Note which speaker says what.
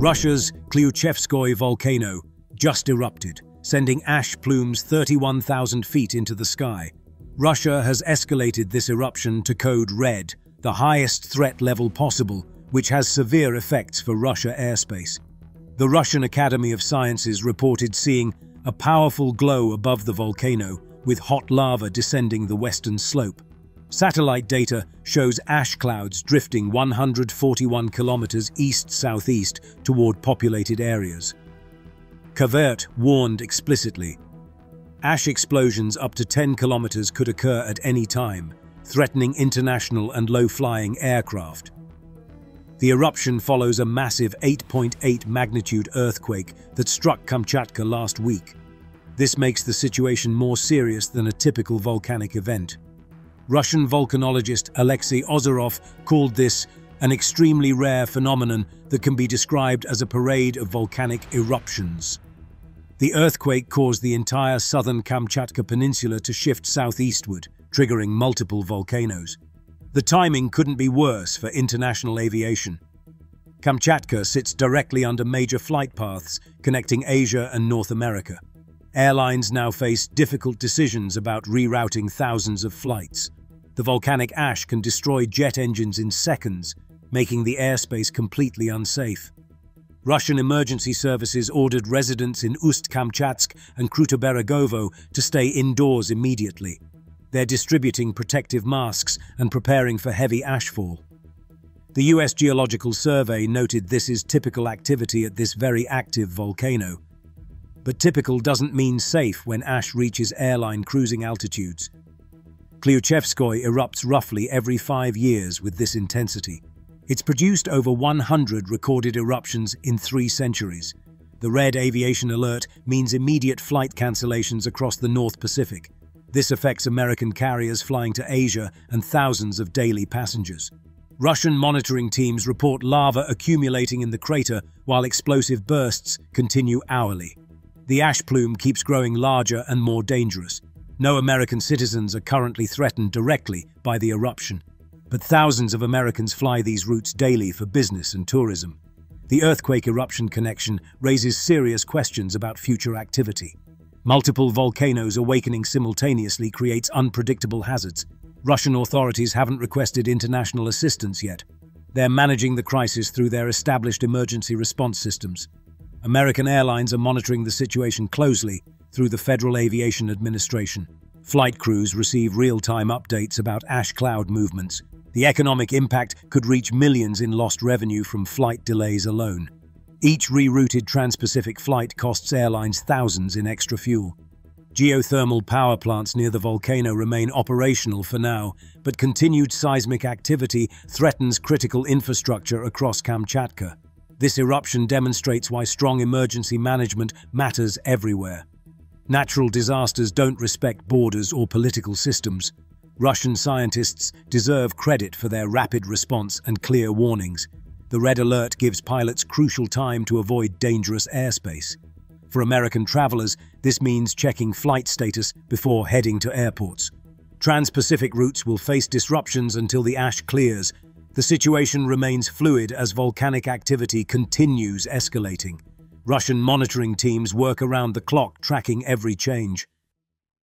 Speaker 1: Russia's Klyuchevskoy volcano just erupted, sending ash plumes 31,000 feet into the sky. Russia has escalated this eruption to code red, the highest threat level possible, which has severe effects for Russia airspace. The Russian Academy of Sciences reported seeing a powerful glow above the volcano, with hot lava descending the western slope. Satellite data shows ash clouds drifting 141 kilometers east-southeast toward populated areas. KVERT warned explicitly, ash explosions up to 10 kilometers could occur at any time, threatening international and low-flying aircraft. The eruption follows a massive 8.8 magnitude earthquake that struck Kamchatka last week. This makes the situation more serious than a typical volcanic event. Russian volcanologist Alexei Ozerov called this an extremely rare phenomenon that can be described as a parade of volcanic eruptions. The earthquake caused the entire southern Kamchatka Peninsula to shift southeastward, triggering multiple volcanoes. The timing couldn't be worse for international aviation. Kamchatka sits directly under major flight paths connecting Asia and North America. Airlines now face difficult decisions about rerouting thousands of flights. The volcanic ash can destroy jet engines in seconds, making the airspace completely unsafe. Russian emergency services ordered residents in Ust-Kamchatsk and Krutoberegovo to stay indoors immediately. They're distributing protective masks and preparing for heavy ashfall. The US Geological Survey noted this is typical activity at this very active volcano. But typical doesn't mean safe when ash reaches airline cruising altitudes. Klyuchevskoy erupts roughly every five years with this intensity. It's produced over 100 recorded eruptions in three centuries. The red aviation alert means immediate flight cancellations across the North Pacific. This affects American carriers flying to Asia and thousands of daily passengers. Russian monitoring teams report lava accumulating in the crater while explosive bursts continue hourly. The ash plume keeps growing larger and more dangerous. No American citizens are currently threatened directly by the eruption, but thousands of Americans fly these routes daily for business and tourism. The earthquake eruption connection raises serious questions about future activity. Multiple volcanoes awakening simultaneously creates unpredictable hazards. Russian authorities haven't requested international assistance yet. They're managing the crisis through their established emergency response systems. American airlines are monitoring the situation closely through the Federal Aviation Administration. Flight crews receive real-time updates about ash cloud movements. The economic impact could reach millions in lost revenue from flight delays alone. Each rerouted trans-Pacific flight costs airlines thousands in extra fuel. Geothermal power plants near the volcano remain operational for now, but continued seismic activity threatens critical infrastructure across Kamchatka. This eruption demonstrates why strong emergency management matters everywhere. Natural disasters don't respect borders or political systems. Russian scientists deserve credit for their rapid response and clear warnings. The red alert gives pilots crucial time to avoid dangerous airspace. For American travelers, this means checking flight status before heading to airports. Trans-Pacific routes will face disruptions until the ash clears. The situation remains fluid as volcanic activity continues escalating. Russian monitoring teams work around the clock tracking every change.